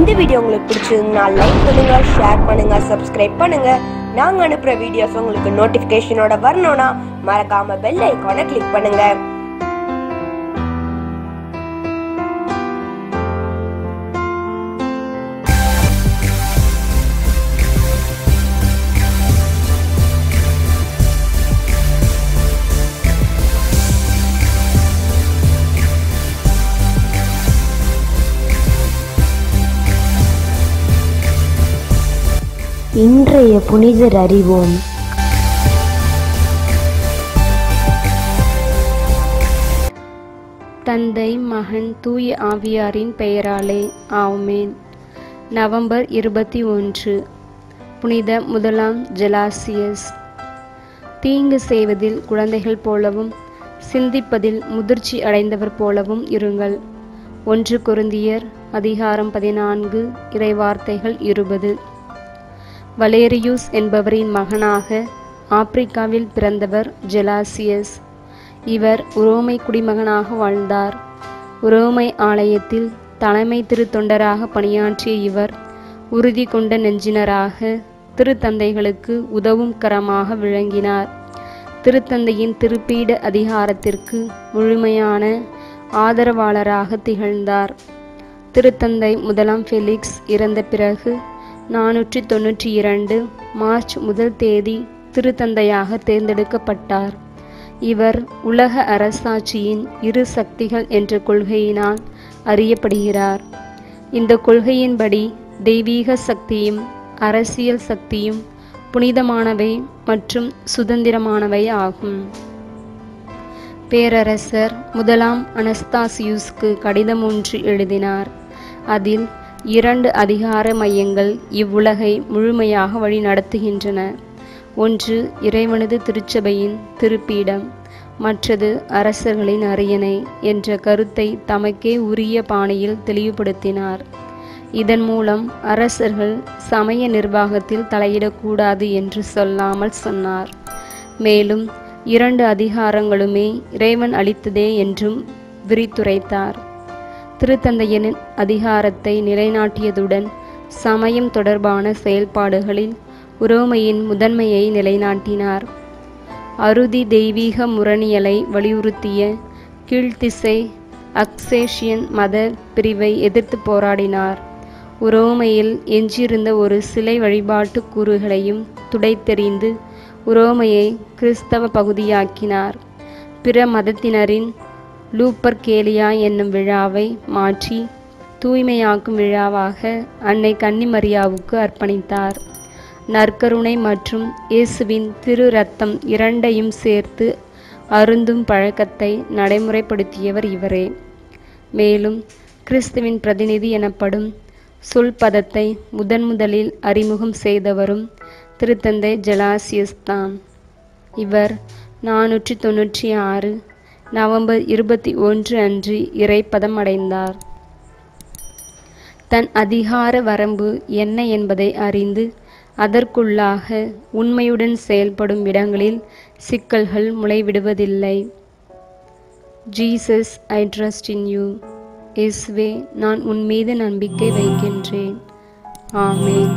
இந்த வீடியோ உங்களுக்கு பிடிச்சிருந்தா லைக் பண்ணுங்க ஷேர் பண்ணுங்க சப்ஸ்கிரைப் பண்ணுங்க. நாங்க அனுப்புற வீடியோஸ் உங்களுக்கு நோட்டிபிகேஷனோட வரணும்னா மறக்காம பெல் ஐகானை கிளிக் பண்ணுங்க. இன்றைய புனிதர் அறிவோம். தந்தை மகன் தூய ஆவியாரின் பெயராலே ஆமேன். நவம்பர் இருபத்தி ஒன்று. புனித முதலாம் ஜெலாசியஸ். தீங்கு செய்வதில் குழந்தைகள் போலவும் சிந்திப்பதில் முதிர்ச்சி அடைந்தவர் போலவும் இருங்கள். ஒன்று கொருந்தியர் அதிகாரம் பதினான்கு இறைவார்த்தைகள் இருபது. வலேரியூஸ் என்பவரின் மகனாக ஆப்பிரிக்காவில் பிறந்தவர் ஜெலாசியஸ். இவர் உரோமை குடிமகனாக வாழ்ந்தார். உரோமை ஆலயத்தில் தலைமை திருத்தொண்டராக பணியாற்றிய இவர் உறுதி கொண்ட நெஞ்சினராக திருத்தந்தைகளுக்கு உதவும் கரமாக விளங்கினார். திருத்தந்தையின் திருப்பீட அதிகாரத்திற்கு முழுமையான ஆதரவாளராக திகழ்ந்தார். திருத்தந்தை முதலாம் ஃபெலிக்ஸ் இறந்த பிறகு நானூற்றி தொன்னூற்றி இரண்டு மார்ச் முதல் தேதி திருத்தந்தையாக தேர்ந்தெடுக்கப்பட்டார். இவர் உலக அரசாட்சியின் இரு சக்திகள் என்ற கொள்கையினால் அறியப்படுகிறார். இந்த கொள்கையின்படி தெய்வீக சக்தியும் அரசியல் சக்தியும் புனிதமானவை மற்றும் சுதந்திரமானவை ஆகும். பேரரசர் முதலாம் அனஸ்தாசியுஸ்க்கு கடிதம் ஒன்று எழுதினார். அதில் இரண்டு அதிகார மையங்கள் இவ்வுலகை முழுமையாக வழிநடத்துகின்றன ஒன்று இறைவனது திருச்சபையின் திருப்பீடம் மற்றது அரசர்களின் அரியணை என்ற கருத்தை தமக்கே உரிய பாணியில் தெளிவுபடுத்தினார். இதன் மூலம் அரசர்கள் சமய நிர்வாகத்தில் தலையிடக்கூடாது என்று சொல்லாமல் சொன்னார். மேலும் இரண்டு அதிகாரங்களுமே இறைவன் அளித்ததே என்றும் விரித்துரைத்தார். திருத்தந்தையனின் அதிகாரத்தை நிலைநாட்டியதுடன் சமயம் தொடர்பான செயல்பாடுகளில் உரோமையின் முதன்மையை நிலைநாட்டினார். அறுதி தெய்வீக முரணியலை வலியுறுத்திய கீழ்த்திசை அக்சேஷியன் மத பிரிவை எதிர்த்து போராடினார். உரோமையில் எஞ்சியிருந்த ஒரு சிலை வழிபாட்டு கூறுகளையும் துடைத்தெறிந்து உரோமையை கிறிஸ்தவ பகுதியாக்கினார். பிற மதத்தினரின் லூப்பர்கேலியா என்னும் விழாவை மாற்றி தூய்மையாக்கும் விழாவாக அன்னை கன்னிமரியாவுக்கு அர்ப்பணித்தார். நற்கருணை மற்றும் இயேசுவின் திரு ரத்தம் இரண்டையும் சேர்த்து அருந்தும் பழக்கத்தை நடைமுறைப்படுத்தியவர் இவரே. மேலும் கிறிஸ்துவின் பிரதிநிதி எனப்படும் சொல் பதத்தை முதன் முதலில் அறிமுகம் செய்தவரும் திருத்தந்தை ஜெலாசியஸ் தான் இவர் நானூற்றி தொன்னூற்றி ஆறு நவம்பர் இருபத்தி ஒன்று அன்று இறைப்பதம் அடைந்தார். தன் அதிகார வரம்பு என்ன என்பதை அறிந்து அதற்குள்ளாக உண்மையுடன் செயல்படும் இடங்களில் சிக்கல்கள் முளைவிடுவதில்லை. Jesus I trust in you இஸ்வே நான் உன் மீது நம்பிக்கை வைக்கின்றேன். ஆமேன்.